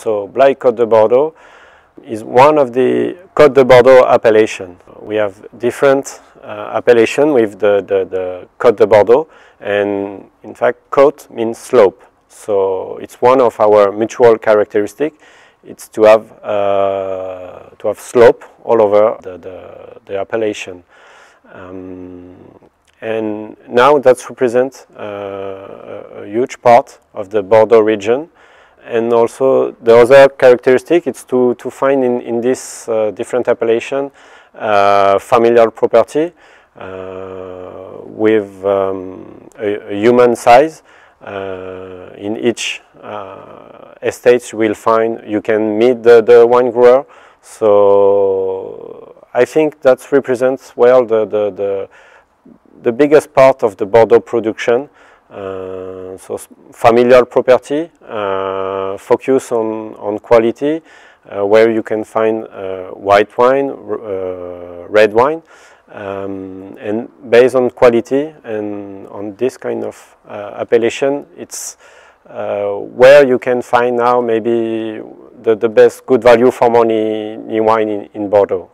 So Blaye Côtes de Bordeaux is one of the Côtes de Bordeaux appellation. We have different uh, appellation with the, the, the Côtes de Bordeaux and in fact côte means slope. So it's one of our mutual characteristic. It's to have, uh, to have slope all over the, the, the appellation. Um, and now that represents uh, a huge part of the Bordeaux region and also the other characteristic is to, to find in, in this uh, different appellation uh, familial property uh, with um, a, a, human size. Uh, in each uh, estate will find you can meet the, the wine grower. So I think that represents well the, the, the, the biggest part of the Bordeaux production. Uh, so familial property, Uh, focus on, on quality, uh, where you can find uh, white wine, uh, red wine, um, and based on quality and on this kind of appellation, it's where you can find now maybe the, the best good value for money wine in, in Bordeaux.